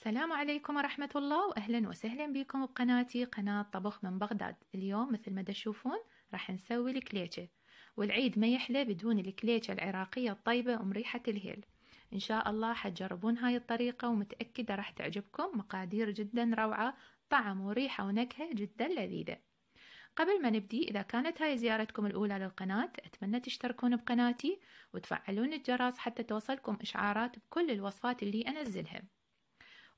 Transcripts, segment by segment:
السلام عليكم ورحمة الله وأهلا وسهلا بكم بقناتي قناة طبخ من بغداد. اليوم مثل ما تشوفون راح نسوي الكليشة والعيد ما يحلى بدون الكليشة العراقية الطيبة ومريحة الهيل. إن شاء الله حتجربون هاي الطريقة ومتأكدة راح تعجبكم. مقادير جدا روعة طعم وريحة ونكهة جدا لذيذة. قبل ما نبدي إذا كانت هاي زيارتكم الأولى للقناة أتمنى تشتركون بقناتي وتفعلون الجرس حتى توصلكم إشعارات بكل الوصفات اللي أنزلها.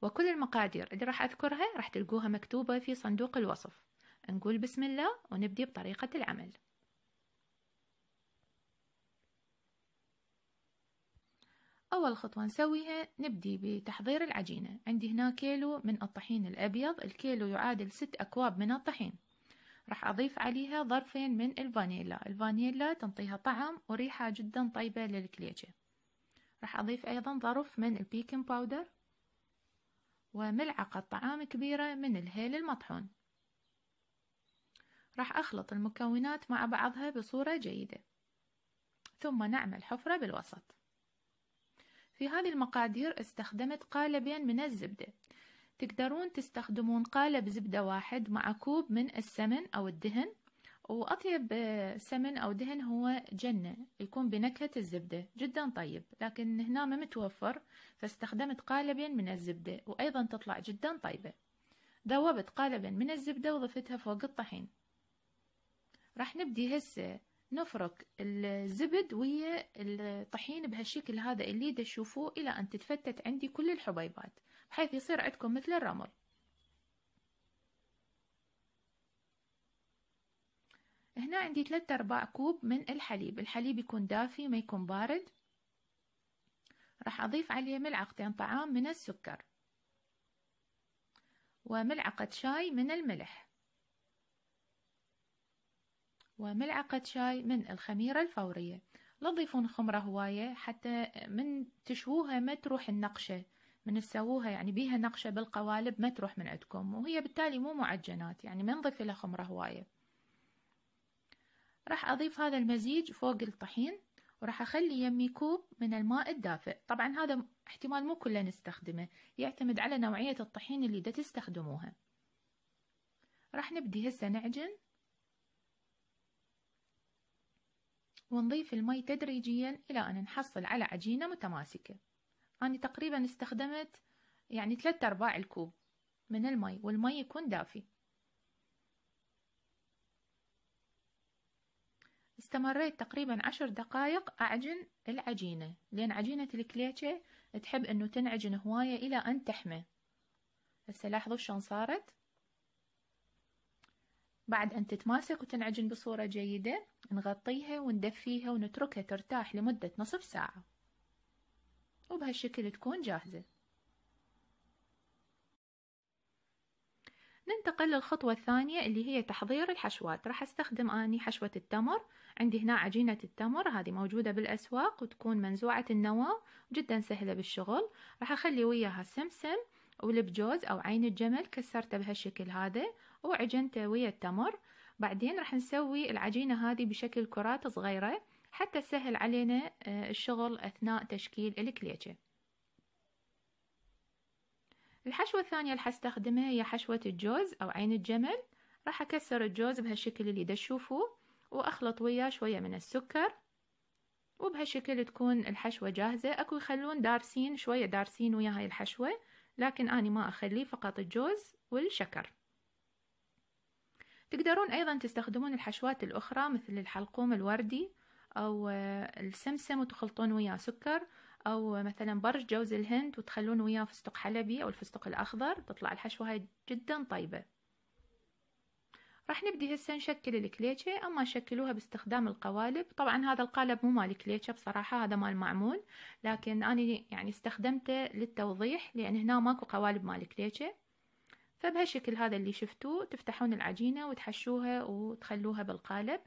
وكل المقادير اللي راح أذكرها راح تلقوها مكتوبة في صندوق الوصف. نقول بسم الله ونبدي بطريقة العمل. أول خطوة نسويها نبدي بتحضير العجينة. عندي هنا كيلو من الطحين الأبيض. الكيلو يعادل ست أكواب من الطحين. راح أضيف عليها ظرفين من الفانيلا. الفانيلا تنطيها طعم وريحة جدا طيبة للكليجة راح أضيف أيضا ظرف من ال baking powder وملعقة طعام كبيرة من الهيل المطحون. راح أخلط المكونات مع بعضها بصورة جيدة ثم نعمل حفرة بالوسط. في هذه المقادير استخدمت قالبين من الزبدة. تقدرون تستخدمون قالب زبدة واحد مع كوب من السمن أو الدهن. وأطيب سمن أو دهن هو جنة يكون بنكهة الزبدة. جدا طيب لكن هنا ما متوفر فاستخدمت قالبين من الزبدة وأيضا تطلع جدا طيبة. ذوبت قالبا من الزبدة وضفتها فوق الطحين. راح نبدي هسه نفرك الزبد ويا الطحين بهالشكل هذا اللي تشوفوه إلى أن تتفتت عندي كل الحبيبات بحيث يصير عندكم مثل الرمل. هنا عندي ثلاثة أرباع كوب من الحليب. الحليب يكون دافي ما يكون بارد. راح أضيف عليه ملعقتين طعام من السكر. وملعقة شاي من الملح. وملعقة شاي من الخميرة الفورية. لا تضيفون خمرة هواية حتى من تشووها ما تروح النقشة. من تسووها يعني بيها نقشة بالقوالب ما تروح من عندكم. وهي بالتالي مو معجنات يعني ما نضيف لها خمرة هواية. راح أضيف هذا المزيج فوق الطحين وراح أخلي يمي كوب من الماء الدافئ. طبعا هذا احتمال مو كله نستخدمه يعتمد على نوعية الطحين اللي دا تستخدموها. راح نبدي هسه نعجن ونضيف المي تدريجيا إلى أن نحصل على عجينة متماسكة. أنا تقريبا استخدمت يعني ثلاثة أرباع الكوب من المي والمي يكون دافي. استمريت تقريبا عشر دقايق أعجن العجينة لأن عجينة الكليتشة تحب أنه تنعجن هواية إلى أن تحمى. هسه لاحظوا شلون صارت؟ بعد أن تتماسك وتنعجن بصورة جيدة نغطيها وندفيها ونتركها ترتاح لمدة نصف ساعة. وبهالشكل تكون جاهزة. ننتقل للخطوة الثانية اللي هي تحضير الحشوات. راح أستخدم أني حشوة التمر. عندي هنا عجينة التمر هذه موجودة بالأسواق وتكون منزوعة النواة جدا سهلة بالشغل. راح أخلي وياها السمسم ولب جوز أو عين الجمل كسرته بهالشكل هذا وعجنته ويا التمر. بعدين راح نسوي العجينة هذه بشكل كرات صغيرة حتى تسهل علينا آه، الشغل أثناء تشكيل الكليتشة. الحشوة الثانية اللي حستخدمها هي حشوة الجوز أو عين الجمل. راح أكسر الجوز بهالشكل اللي تشوفوه وأخلط وياه شوية من السكر. وبهالشكل تكون الحشوة جاهزة. أكو يخلون دارسين شوية دارسين ويا هاي الحشوة لكن أنا ما أخليه فقط الجوز والشكر. تقدرون أيضا تستخدمون الحشوات الأخرى مثل الحلقوم الوردي أو السمسم وتخلطون وياه سكر. أو مثلا برج جوز الهند وتخلون وياه فستق حلبي أو الفستق الأخضر تطلع الحشوة هاي جدا طيبة. راح نبدي هسه نشكل الكليتشة أما شكلوها باستخدام القوالب طبعا هذا القالب مو مال الكليتشة بصراحة هذا مال معمول لكن أنا يعني استخدمته للتوضيح لأن هنا ماكو قوالب مال الكليتشة فبهالشكل هذا اللي شفتوه تفتحون العجينة وتحشوها وتخلوها بالقالب.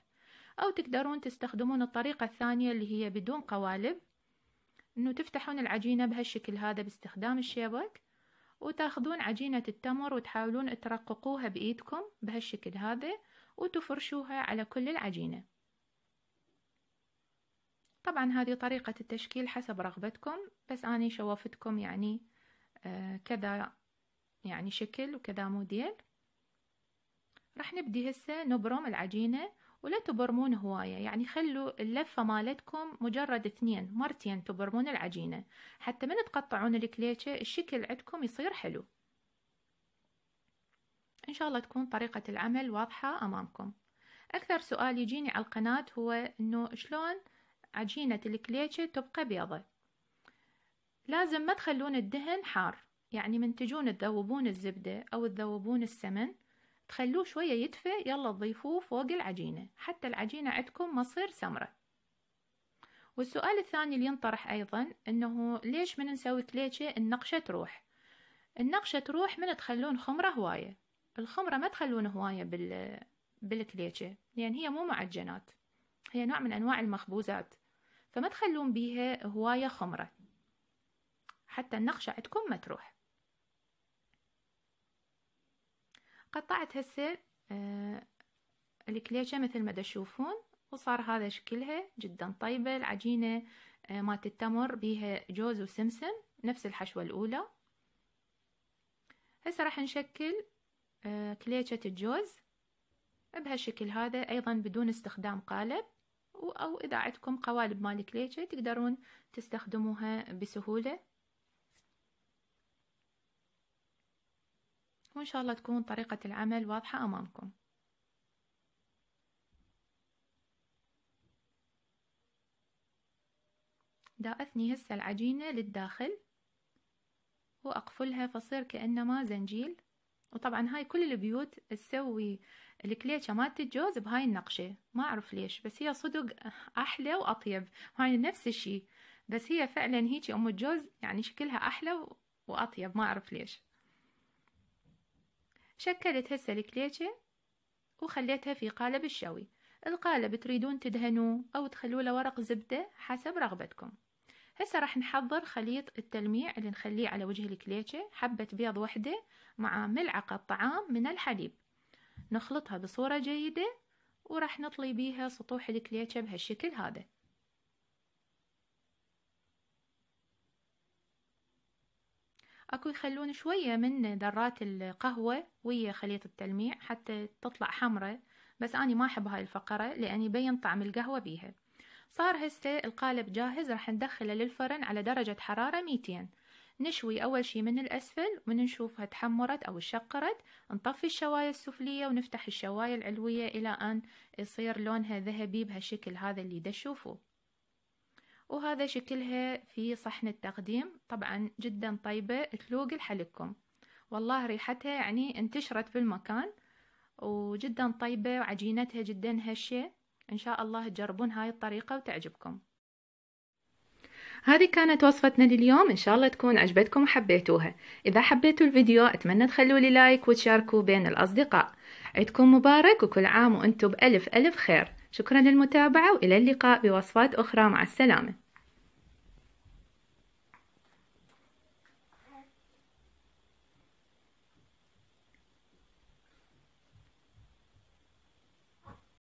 أو تقدرون تستخدمون الطريقة الثانية اللي هي بدون قوالب. إنه تفتحون العجينة بهالشكل هذا باستخدام الشيبك وتاخذون عجينة التمر وتحاولون ترققوها بإيدكم بهالشكل هذا وتفرشوها على كل العجينة. طبعا هذه طريقة التشكيل حسب رغبتكم بس أنا شوفتكم يعني آه، كذا يعني شكل وكذا موديل. راح نبدي هسه نبرم العجينة ولا تبرمون هواية. يعني خلوا اللفة مالتكم مجرد اثنين مرتين تبرمون العجينة. حتى من تقطعون الكليشة الشكل عندكم يصير حلو. إن شاء الله تكون طريقة العمل واضحة أمامكم. أكثر سؤال يجيني على القناة هو إنه شلون عجينة الكليشة تبقى بيضة؟ لازم ما تخلون الدهن حار. يعني من تجون تذوبون الزبدة أو تذوبون السمن تخلوه شوية يدفى يلا تضيفوه فوق العجينة. حتى العجينة عندكم ما تصير سمرة. والسؤال الثاني اللي ينطرح أيضا إنه ليش من نسوي كليشة؟ النقشة تروح. النقشة تروح من تخلون خمرة هواية. الخمرة ما تخلون هواية بال بالكليشة. لأن يعني هي مو معجنات. هي نوع من أنواع المخبوزات. فما تخلون بيها هواية خمرة. حتى النقشة عندكم ما تروح. قطعت هسه آه الكليشة مثل ما تشوفون وصار هذا شكلها جدا طيبة العجينة آه مالت التمر بيها جوز وسمسم نفس الحشوة الأولى. هسه راح نشكل آه كليشة الجوز. بهالشكل هذا أيضا بدون استخدام قالب أو إذا عندكم قوالب مال كليشة تقدرون تستخدموها بسهولة. وإن شاء الله تكون طريقة العمل واضحة أمامكم. دا أثني هسه العجينة للداخل وأقفلها فصير كأنما زنجيل. وطبعا هاي كل البيوت تسوي الكليشة مالت الجوز بهاي النقشة. ما أعرف ليش بس هي صدق أحلى وأطيب. هاي نفس الشي بس هي فعلا هيجي أم الجوز يعني شكلها أحلى وأطيب. ما أعرف ليش. شكلت هسه الكليشة وخليتها في قالب الشوي. القالب تريدون تدهنوه أو تخلوه له ورق زبدة حسب رغبتكم. هسه راح نحضر خليط التلميع اللي نخليه على وجه الكليشة حبة بيض وحدة مع ملعقة طعام من الحليب. نخلطها بصورة جيدة وراح نطلي بيها سطوح الكليشة بهالشكل هذا. أكو يخلون شوية من ذرات القهوة ويا خليط التلميع حتى تطلع حمرة بس أني ما أحب هاي الفقرة لأن يبين طعم القهوة بيها. صار هسه القالب جاهز راح ندخله للفرن على درجة حرارة 200 نشوي أول شي من الأسفل ومن نشوفها تحمرت أو شقرت. نطفي الشواية السفلية ونفتح الشواية العلوية إلى أن يصير لونها ذهبي بهالشكل هذا اللي تشوفوه وهذا شكلها في صحن التقديم. طبعا جدا طيبة تلوق لحلقكم. والله ريحتها يعني انتشرت في المكان وجدا طيبة وعجينتها جدا هشة. إن شاء الله تجربون هاي الطريقة وتعجبكم. هذه كانت وصفتنا لليوم. إن شاء الله تكون عجبتكم وحبيتوها. إذا حبيتوا الفيديو أتمنى تخلوا لي لايك وتشاركوا بين الأصدقاء. عيدكم مبارك وكل عام وأنتم بألف ألف خير. شكرا للمتابعة وإلى اللقاء بوصفات أخرى مع السلامة.